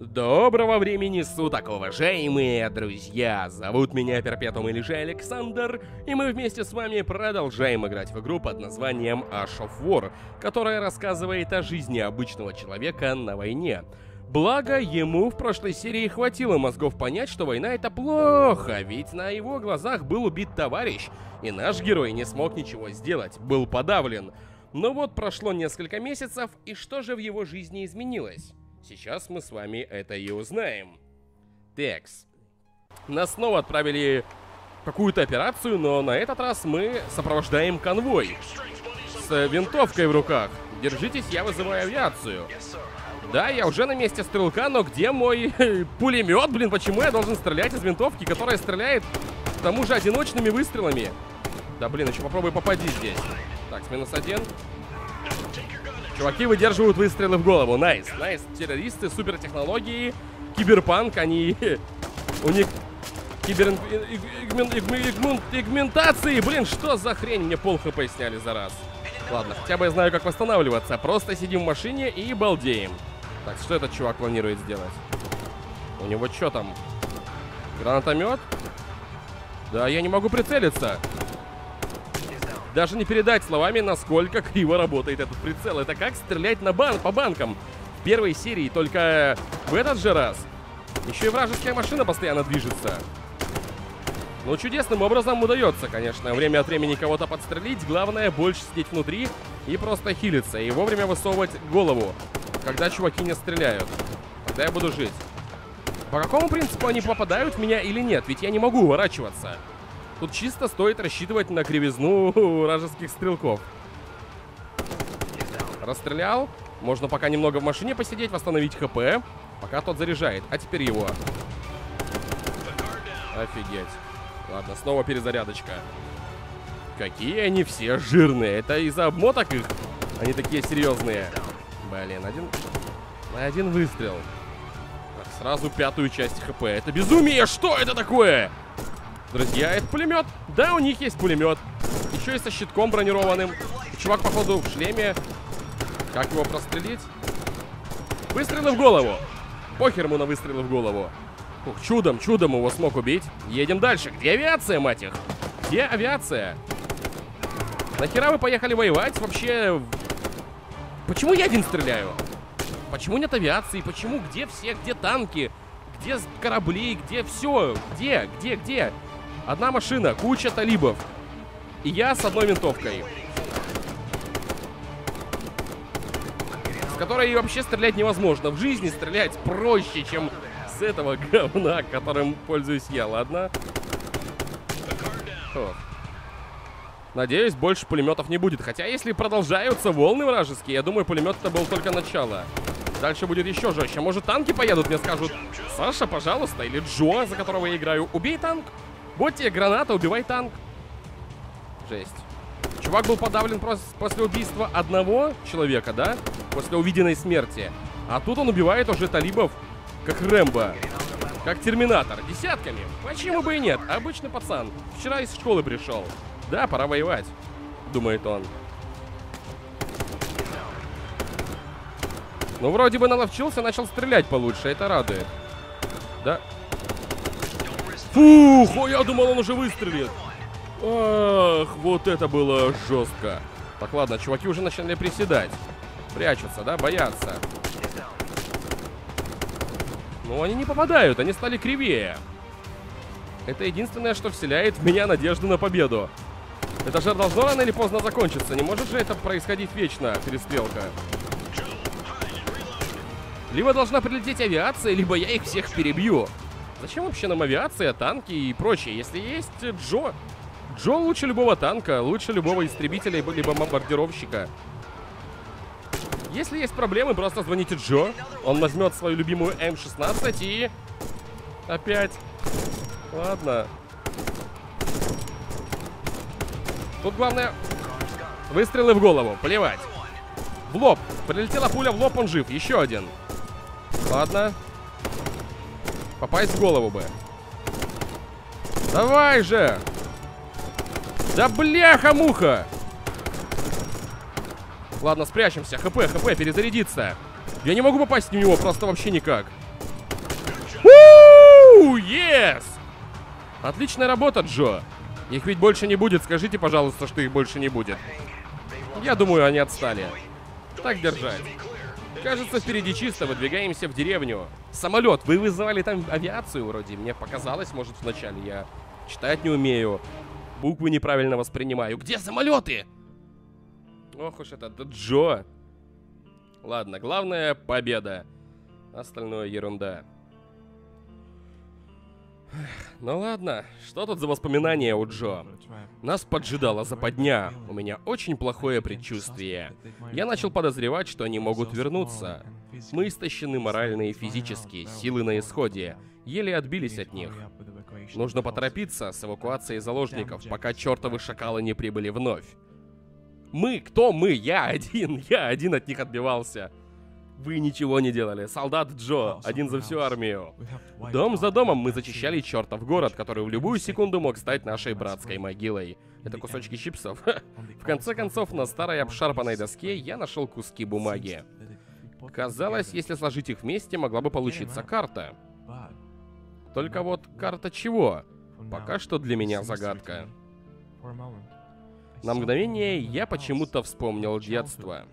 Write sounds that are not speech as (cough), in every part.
Доброго времени суток, уважаемые друзья! Зовут меня Перпетум или же Александр, и мы вместе с вами продолжаем играть в игру под названием Ash of War, которая рассказывает о жизни обычного человека на войне. Благо, ему в прошлой серии хватило мозгов понять, что война это плохо, ведь на его глазах был убит товарищ, и наш герой не смог ничего сделать, был подавлен. Но вот прошло несколько месяцев, и что же в его жизни изменилось? Сейчас мы с вами это и узнаем. Текс. Нас снова отправили какую-то операцию, но на этот раз мы сопровождаем конвой. С винтовкой в руках. Держитесь, я вызываю авиацию. Да, я уже на месте стрелка, но где мой (laughs) пулемет? Блин, почему я должен стрелять из винтовки, которая стреляет к тому же одиночными выстрелами? Да блин, еще попробуй попади здесь. Так, минус один. Чуваки выдерживают выстрелы в голову. Nice, nice. Террористы, супертехнологии, киберпанк, они... (laughs) У них кибер... Аугментации! Блин, что за хрень? Мне пол HP сняли за раз. Ладно, хотя бы я знаю, как восстанавливаться. Просто сидим в машине и балдеем. Так, что этот чувак планирует сделать? У него что там? Гранатомет? Да, я не могу прицелиться. Даже не передать словами, насколько криво работает этот прицел. Это как стрелять на бан по банкам. В первой серии, только в этот же раз. Еще и вражеская машина постоянно движется. Ну, чудесным образом удается, конечно, время от времени кого-то подстрелить. Главное, больше сидеть внутри и просто хилиться. И вовремя высовывать голову, когда чуваки не стреляют. Тогда я буду жить. По какому принципу они попадают в меня или нет? Ведь я не могу уворачиваться. Тут чисто стоит рассчитывать на кривизну (laughs) вражеских стрелков. Расстрелял. Можно пока немного в машине посидеть, восстановить ХП. Пока тот заряжает. А теперь его. Офигеть. Ладно, снова перезарядочка. Какие они все жирные. Это из-за обмоток их? Они такие серьезные. Блин, один... Один выстрел. Так, сразу пятую часть ХП. Это безумие! Что это такое? Друзья, это пулемет. Да, у них есть пулемет. Еще и со щитком бронированным. Чувак, походу, в шлеме. Как его прострелить? Выстрелы в голову. Похер ему на выстрелы в голову. Ух, чудом, чудом его смог убить. Едем дальше. Где авиация, мать их? Где авиация? Нахера вы поехали воевать? Вообще... Почему я один стреляю? Почему нет авиации? Почему? Где все? Где танки? Где корабли? Где все? Где? Где? Где? Одна машина, куча талибов. И я с одной винтовкой. С которой вообще стрелять невозможно. В жизни стрелять проще, чем с этого (laughs) говна, которым пользуюсь я, ладно? О. Надеюсь, больше пулеметов не будет. Хотя, если продолжаются волны вражеские, я думаю, пулемет это был только начало. Дальше будет еще жестче. Может, танки поедут, мне скажут, Саша, пожалуйста, или Джо, за которого я играю, убей танк. Вот тебе граната, убивай танк. Жесть. Чувак был подавлен после убийства одного человека, да? После увиденной смерти. А тут он убивает уже талибов, как Рэмбо. Как Терминатор. Десятками. Почему бы и нет? Обычный пацан. Вчера из школы пришел. Да, пора воевать. Думает он. Ну, вроде бы наловчился, начал стрелять получше. Это радует. Да, Фух, о, я думал, он уже выстрелит. Ах, вот это было жестко. Так, ладно, чуваки уже начали приседать. Прячутся, да, боятся. Но они не попадают, они стали кривее. Это единственное, что вселяет в меня надежду на победу. Это же должно рано или поздно закончиться. Не может же это происходить вечно, перестрелка. Либо должна прилететь авиация, либо я их всех перебью. Зачем вообще нам авиация, танки и прочее, если есть Джо? Джо лучше любого танка, лучше любого истребителя, либо бомбардировщика. Если есть проблемы, просто звоните Джо. Он возьмет свою любимую М16 и... Опять. Ладно. Тут главное... Выстрелы в голову, плевать. В лоб. Прилетела пуля в лоб, он жив. Еще один. Ладно. Попасть в голову бы. Давай же! Да бляха-муха! Ладно, спрячемся. ХП, ХП, перезарядиться. Я не могу попасть в него просто вообще никак. Оу, yes! Отличная работа, Джо. Их ведь больше не будет. Скажите, пожалуйста, что их больше не будет. Я думаю, они отстали. Так держать. Кажется, впереди чисто. Выдвигаемся в деревню. Самолет. Вы вызывали там авиацию вроде. Мне показалось, может, вначале. Я читать не умею. Буквы неправильно воспринимаю. Где самолеты? Ох уж это Джо. Ладно, главное победа. Остальное ерунда. Ну ладно, что тут за воспоминания у Джо? Нас поджидала западня. У меня очень плохое предчувствие. Я начал подозревать, что они могут вернуться. Мы истощены морально и физически, силы на исходе. Еле отбились от них. Нужно поторопиться с эвакуацией заложников, пока чертовы шакалы не прибыли вновь. Мы? Кто мы? Я один. Я один от них отбивался. Вы ничего не делали. Солдат Джо, один за всю армию. Дом за домом мы зачищали чертов город, который в любую секунду мог стать нашей братской могилой. Это кусочки чипсов. (laughs) В конце концов, на старой обшарпанной доске я нашел куски бумаги. Казалось, если сложить их вместе, могла бы получиться карта. Только вот карта чего? Пока что для меня загадка. На мгновение я почему-то вспомнил детство.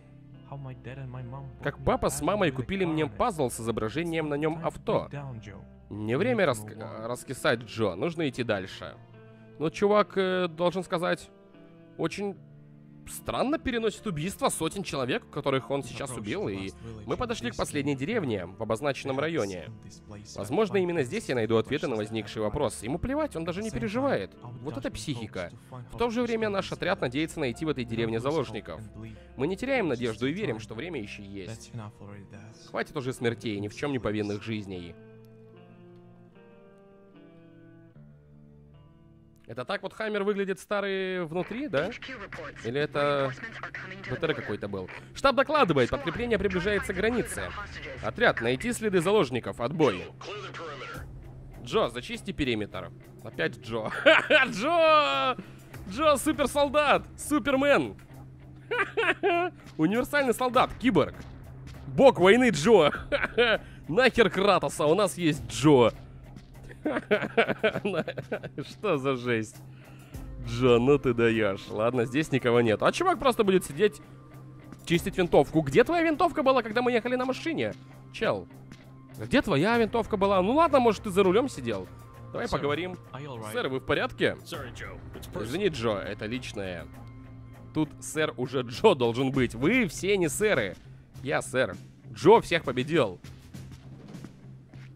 Как папа с мамой купили мне пазл с изображением на нем авто. Не время рас... раскисать, Джо, нужно идти дальше. Но чувак, э, должен сказать, очень странно переносит убийство сотен человек, которых он сейчас убил, и мы подошли к последней деревне в обозначенном районе. Возможно, именно здесь я найду ответы на возникший вопрос. Ему плевать, он даже не переживает. Вот это психика. В то же время наш отряд надеется найти в этой деревне заложников. Мы не теряем надежду и верим, что время еще есть. Хватит уже смертей и ни в чем не повинных жизней. Это так вот Хаммер выглядит старый внутри, да? Или это БТР какой-то был? Штаб докладывает, подкрепление приближается к границе. Отряд, найти следы заложников, отбой. Джо, зачисти периметр. Опять Джо. Джо! Джо, суперсолдат! Супермен! Универсальный солдат, киборг. Бог войны Джо. Нахер Кратоса, у нас есть Джо. (laughs) Что за жесть? Джон, ну ты даешь. Ладно, здесь никого нет. А чувак просто будет сидеть, чистить винтовку. Где твоя винтовка была, когда мы ехали на машине? Чел. Где твоя винтовка была? Ну ладно, может, ты за рулем сидел. Давай поговорим. Сэр, вы в порядке? Извини, Джо, это личное. Тут сэр уже Джо должен быть. Вы все не сэры. Я сэр. Джо всех победил.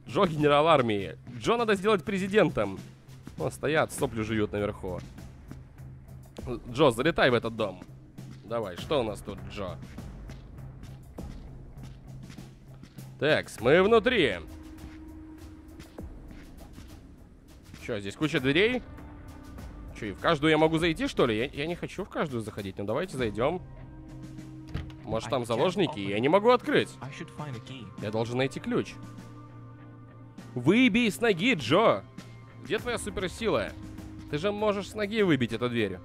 Джо генерал армии. Джо надо сделать президентом. Вон стоят, соплю жуют наверху. Джо, залетай в этот дом. Давай, что у нас тут, Джо? Так, мы внутри. Что, здесь куча дверей? Что, и в каждую я могу зайти, что ли? Я, я не хочу в каждую заходить, ну давайте зайдем. Может, там заложники? Я не могу открыть. Я должен найти ключ. Выбей с ноги, Джо! Где твоя суперсила? Ты же можешь с ноги выбить эту дверь.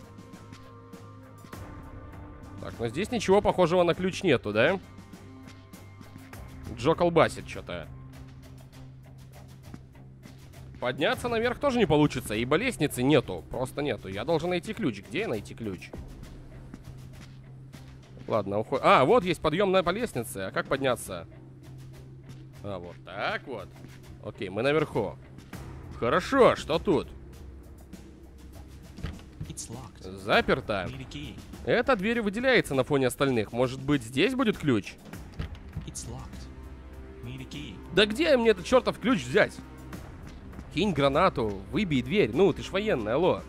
Так, но здесь ничего похожего на ключ нету, да? Джо колбасит что-то. Подняться наверх тоже не получится, ибо лестницы нету. Просто нету. Я должен найти ключ. Где найти ключ? Ладно, уход... А, вот есть подъем на по лестнице. А как подняться? А, вот так вот. Окей, мы наверху. Хорошо, что тут? Заперто. Эта дверь выделяется на фоне остальных. Может быть, здесь будет ключ? Да где мне этот чертов ключ взять? Кинь гранату, выбей дверь. Ну, ты ж военный, алло.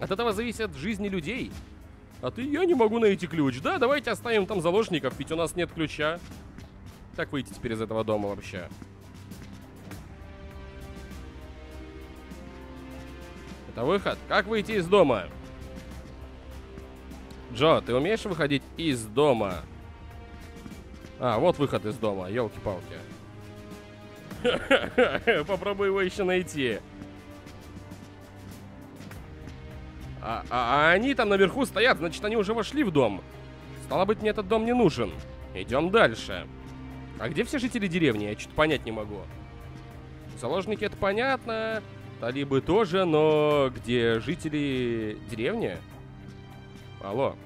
От этого зависят жизни людей. А ты, я не могу найти ключ. Да, давайте оставим там заложников, ведь у нас нет ключа. Как выйти теперь из этого дома вообще? Это выход. Как выйти из дома? Джо, ты умеешь выходить из дома? А, вот выход из дома, елки-палки. (laughs) Попробуй его еще найти. А, а, а они там наверху стоят, значит, они уже вошли в дом. Стало быть, мне этот дом не нужен. Идем дальше. А где все жители деревни? Я что-то понять не могу. Заложники это понятно, талибы тоже, но где жители деревни? Алло.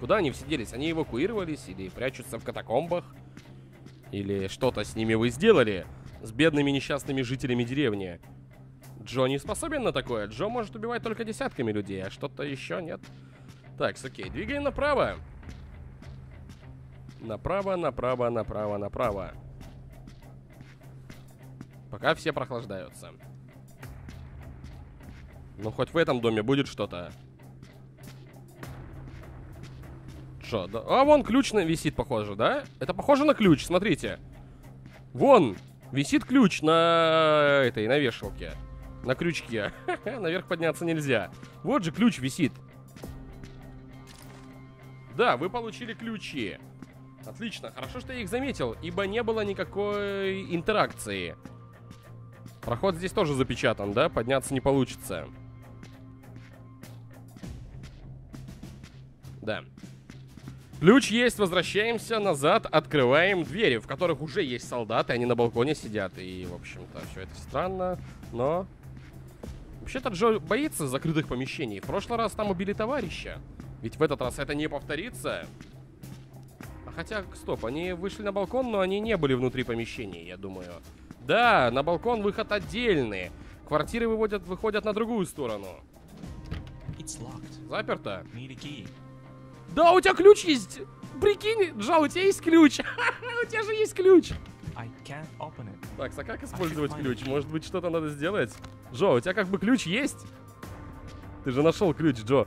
Куда они все делись? Они эвакуировались или прячутся в катакомбах? Или что-то с ними вы сделали? С бедными несчастными жителями деревни? Джо не способен на такое. Джо может убивать только десятками людей, а что-то еще нет. Так, окей, двигаем направо. Направо, направо, направо, направо. Пока все прохлаждаются. Ну, хоть в этом доме будет что-то. Что? Да? А, вон ключ на висит, похоже, да? Это похоже на ключ, смотрите. Вон, висит ключ на этой, на вешалке. На крючке. (laughs) Наверх подняться нельзя. Вот же ключ висит. Да, вы получили ключи. Отлично, хорошо, что я их заметил, ибо не было никакой интеракции. Проход здесь тоже запечатан, да? Подняться не получится. Да. Ключ есть, возвращаемся назад, открываем двери, в которых уже есть солдаты, они на балконе сидят. И, в общем-то, все это странно, но... Вообще-то Джо боится закрытых помещений. В прошлый раз там убили товарища. Ведь в этот раз это не повторится. А хотя, стоп, они вышли на балкон, но они не были внутри помещения, я думаю. Да, на балкон выход отдельный. Квартиры выводят, выходят на другую сторону. Заперто. Да, у тебя ключ есть! Прикинь, Джо, у тебя есть ключ! (laughs) у тебя же есть ключ! Так, а как использовать ключ? Может быть, что-то надо сделать? Джо, у тебя как бы ключ есть? Ты же нашел ключ, Джо.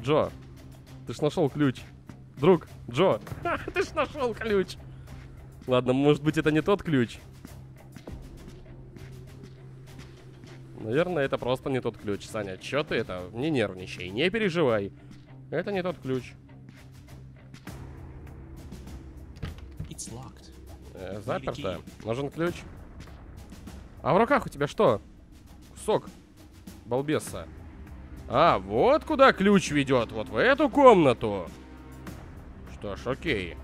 Джо, ты ж нашел ключ. Друг, Джо, (laughs) ты ж нашел ключ. Ладно, может быть, это не тот ключ. Наверное, это просто не тот ключ. Саня, чё ты это? Не нервничай, не переживай. Это не тот ключ. Э, заперто. Нужен ключ. А в руках у тебя что? Кусок. Балбеса. А, вот куда ключ ведет. Вот в эту комнату. Что ж, окей.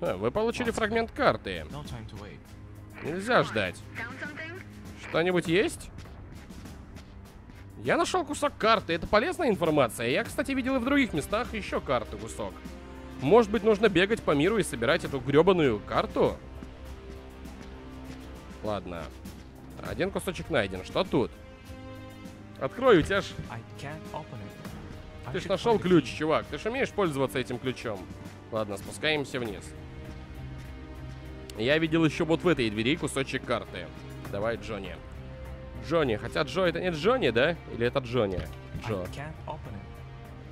А, вы получили фрагмент карты. Нельзя ждать. Что-нибудь есть? Я нашел кусок карты. Это полезная информация. Я, кстати, видел и в других местах еще карты кусок. Может быть, нужно бегать по миру и собирать эту гребаную карту? Ладно. Один кусочек найден. Что тут? Открой, у тебя ж... Ты ж нашел ключ, чувак. Ты ж умеешь пользоваться этим ключом. Ладно, спускаемся вниз. Я видел еще вот в этой двери кусочек карты. Давай, Джонни. Джонни. Хотя Джо это не Джонни, да? Или это Джонни? Джо.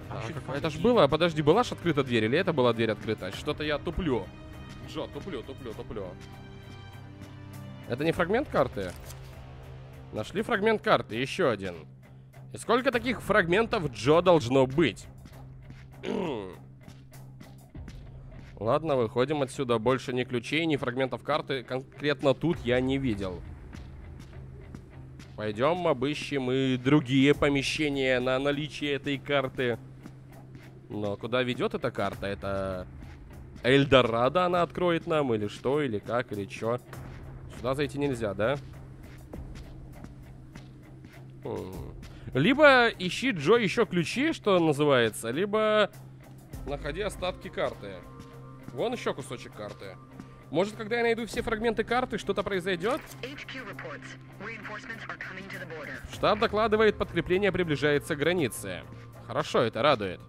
А, это ж было, подожди, была ж открыта дверь, или это была дверь открыта? Что-то я туплю. Джо, туплю, туплю, туплю. Это не фрагмент карты? Нашли фрагмент карты, еще один. И сколько таких фрагментов Джо должно быть? (clears throat) Ладно, выходим отсюда. Больше ни ключей, ни фрагментов карты. Конкретно тут я не видел. Пойдем обыщем и другие помещения на наличие этой карты. Но куда ведет эта карта? Это Эльдорадо она откроет нам? Или что? Или как? Или что? Сюда зайти нельзя, да? Хм. Либо ищи Джо еще ключи, что называется, либо находи остатки карты. Вон еще кусочек карты. Может, когда я найду все фрагменты карты, что-то произойдет? Штаб докладывает, подкрепление приближается к границе. Хорошо, это радует.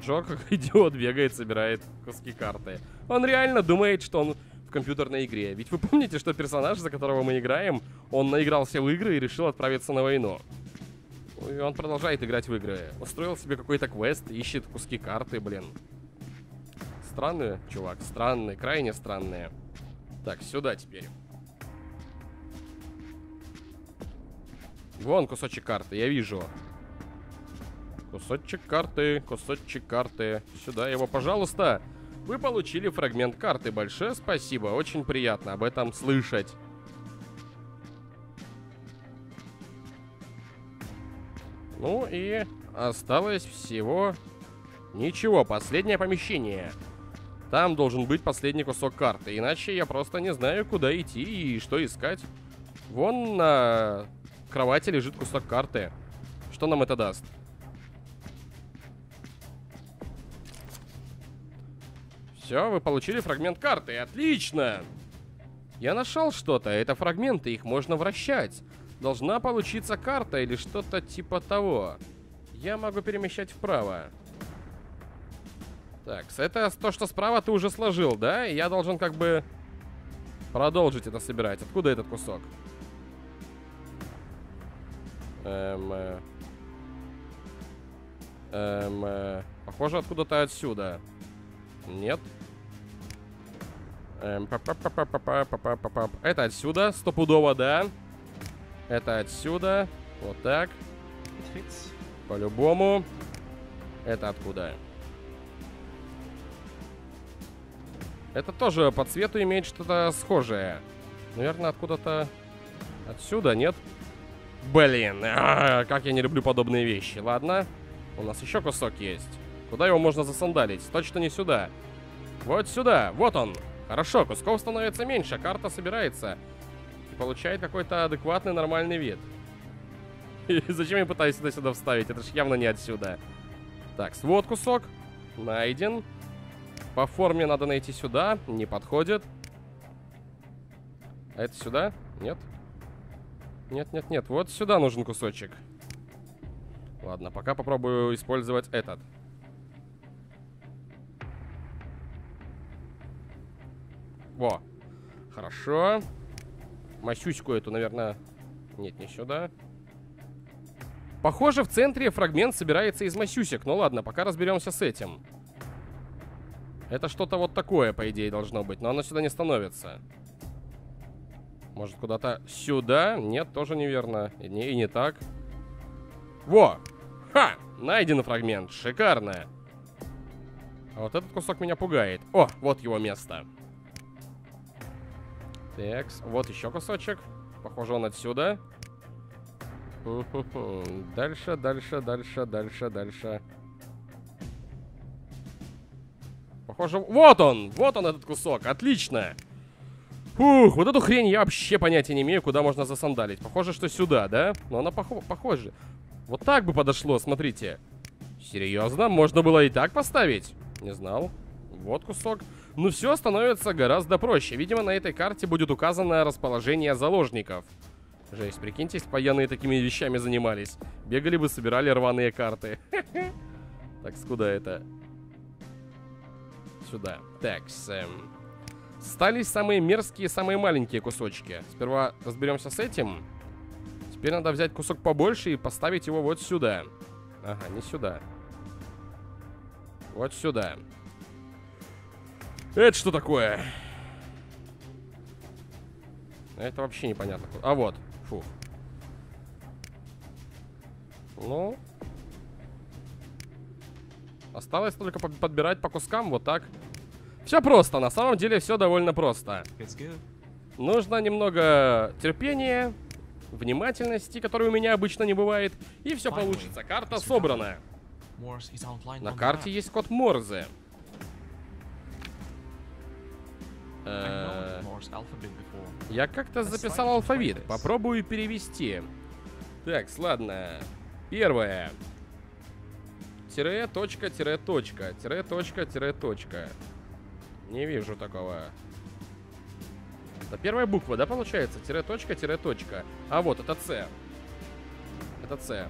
Джо, как (laughs) идиот, бегает, собирает куски карты. Он реально думает, что он в компьютерной игре. Ведь вы помните, что персонаж, за которого мы играем, он наигрался в игры и решил отправиться на войну. И он продолжает играть в игры. Устроил себе какой-то квест, ищет куски карты, блин. Странные, чувак, странные, крайне странные. Так, сюда теперь. Вон кусочек карты, я вижу. Кусочек карты, кусочек карты. Сюда его, пожалуйста. Вы получили фрагмент карты. Большое спасибо, очень приятно об этом слышать. Ну и осталось всего Ничего, последнее помещение. Там должен быть последний кусок карты, иначе я просто не знаю, куда идти и что искать. Вон на кровати лежит кусок карты. Что нам это даст? Все, вы получили фрагмент карты. Отлично! Я нашел что-то. Это фрагменты, их можно вращать. Должна получиться карта или что-то типа того. Я могу перемещать вправо. Так, это то, что справа ты уже сложил, да? Я должен как бы продолжить это собирать. Откуда этот кусок? Эм... Э, эм... Э, похоже, откуда-то отсюда. Нет. Эм, Это отсюда, стопудово, да. Это отсюда. Вот так. По-любому. Это откуда? Это тоже по цвету имеет что-то схожее. Наверное, откуда-то отсюда, нет? Блин, а -а -а, как я не люблю подобные вещи. Ладно, у нас еще кусок есть. Куда его можно засандалить? Точно не сюда. Вот сюда, вот он. Хорошо, кусков становится меньше, карта собирается. И получает какой-то адекватный нормальный вид. И (laughs) зачем я пытаюсь это сюда вставить? Это же явно не отсюда. Так, вот кусок. Найден. По форме надо найти сюда. Не подходит. А это сюда? Нет? Нет, нет, нет. Вот сюда нужен кусочек. Ладно, пока попробую использовать этот. Во. Хорошо. Масюську эту, наверное... Нет, не сюда. Похоже, в центре фрагмент собирается из масюсек. Ну ладно, пока разберемся с этим. Это что-то вот такое, по идее, должно быть. Но оно сюда не становится. Может, куда-то сюда? Нет, тоже неверно. И не, и не так. Во! Ха! Найден фрагмент. Шикарно. А вот этот кусок меня пугает. О, вот его место. Так, вот еще кусочек. Похоже, он отсюда. Дальше, дальше, дальше, дальше, дальше. Похоже, вот он! Вот он, этот кусок. Отлично! Фух, вот эту хрень я вообще понятия не имею, куда можно засандалить. Похоже, что сюда, да? Но она пох похожа. Вот так бы подошло, смотрите. Серьезно? Можно было и так поставить? Не знал. Вот кусок. Ну все становится гораздо проще. Видимо, на этой карте будет указано расположение заложников. Жесть, прикиньте, если военные такими вещами занимались. Бегали бы, собирали рваные карты. (laughs) Так, скуда это? Сюда. Так, эм... Стались самые мерзкие, самые маленькие кусочки. Сперва разберемся с этим. Теперь надо взять кусок побольше и поставить его вот сюда. Ага, не сюда. Вот сюда. Это что такое? Это вообще непонятно. А вот. Фу. Ну. Осталось только подбирать по кускам вот так. Все просто. На самом деле все довольно просто. Нужно немного терпения, внимательности, которой у меня обычно не бывает, и все получится. Карта собрана. На карте есть код Морзе. Э, я как-то записал алфавит. Попробую перевести. Так, ладно. Первое. Тире, точка, тире, точка. Тире, точка, тире, точка. Не вижу такого. Это первая буква, да, получается? Тире, точка, тире, точка. А вот, это С. Это С.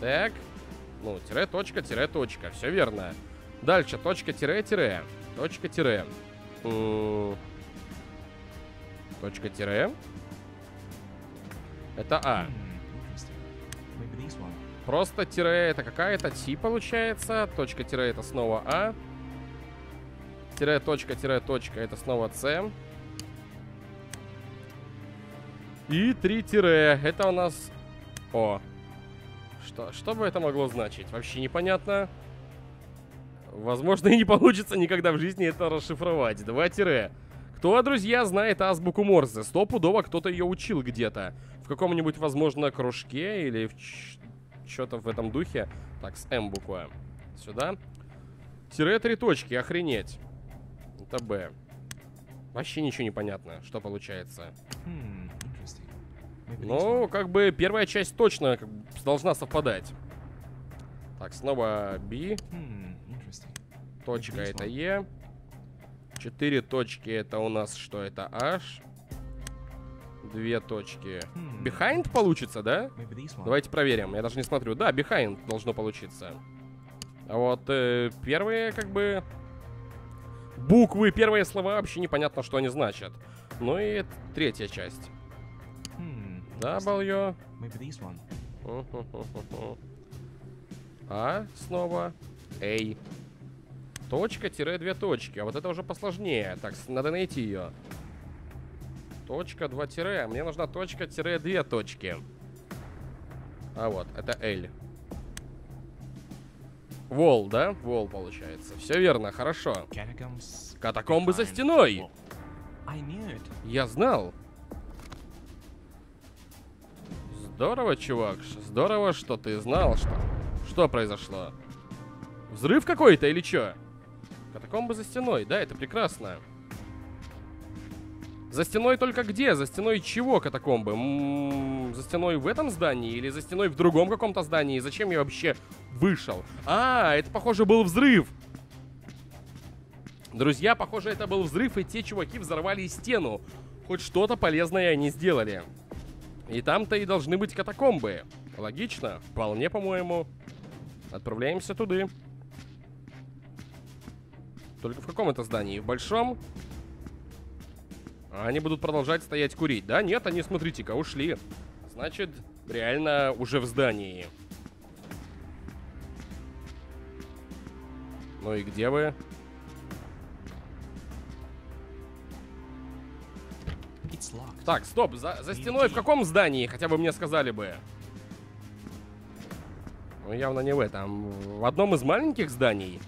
Так. Ну, тире, точка, тире, точка. Все верно. Дальше, точка, тире, тире. Точка тире. Точка тире. Это А. Просто тире это какая-то Ти получается. Точка тире это снова А. Тире точка тире точка это снова С. И три тире. Это у нас... О. Что, что бы это могло значить? Вообще непонятно. Возможно, и не получится никогда в жизни это расшифровать. Два тире. Кто, друзья, знает азбуку Морзе? Стопудово кто-то ее учил где-то. В каком-нибудь, возможно, кружке или в... что-то в этом духе. Так, с М буква. Сюда. Тире три точки, охренеть. Это Б. Вообще ничего не понятно, что получается. These Ну, как бы первая часть точно должна совпадать. Так, снова B. Interesting. Точка это. Е. Четыре точки это у нас что? Это H. Две точки. Hmm. Behind получится, да? Maybe. Давайте проверим. Я даже не смотрю. Да, behind должно получиться. А вот э, первые, как бы... Буквы, первые слова вообще непонятно, что они значат. Ну и третья часть. W. Maybe one. Уху-ху-ху-ху. А снова. A. Точка, тире, две точки. А вот это уже посложнее. Так, надо найти ее. Точка, два тире. Мне нужна точка, тире, две точки. А вот, это L. Вол, да? Вол получается. Все верно, хорошо. Катакомбы за стеной. Я знал. Здорово, чувак. Здорово, что ты знал, что... Что произошло? Взрыв какой-то или чё? Катакомбы за стеной. Да, это прекрасно. За стеной только где? За стеной чего катакомбы? М, за стеной в этом здании или за стеной в другом каком-то здании? Зачем я вообще вышел? А, это, похоже, был взрыв. Друзья, похоже, это был взрыв, и те чуваки взорвали стену. Хоть что-то полезное они сделали. И там-то и должны быть катакомбы. Логично? Вполне, по-моему. Отправляемся туды. Только в каком это здании? В большом? А они будут продолжать стоять курить, да? Нет, они, смотрите-ка, ушли. Значит, реально уже в здании. Ну и где вы? Так, стоп, за, за стеной в каком здании, хотя бы мне сказали бы? Ну, явно не в этом. В одном из маленьких зданий?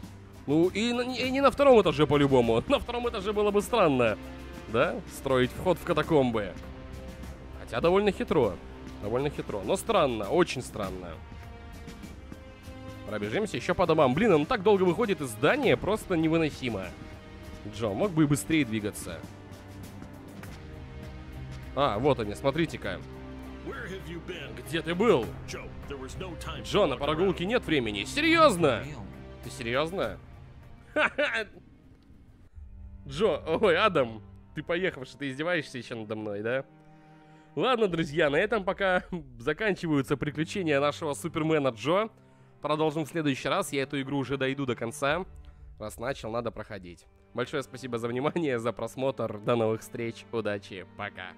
Ну, и, и не на втором этаже по-любому. (laughs) На втором этаже было бы странно, да? Строить вход в катакомбы. Хотя довольно хитро. Довольно хитро. Но странно, очень странно. Пробежимся еще по домам. Блин, он так долго выходит из здания, просто невыносимо. Джо, мог бы и быстрее двигаться. А, вот они, смотрите-ка. Где ты был? Джо, на прогулке нет времени. Серьезно? Ты серьезно? Джо, ой, Адам, ты поехавший, ты издеваешься еще надо мной, да? Ладно, друзья, на этом пока заканчиваются приключения нашего супермена Джо. Продолжим в следующий раз, я эту игру уже дойду до конца. Раз начал, надо проходить. Большое спасибо за внимание, за просмотр. До новых встреч, удачи, пока.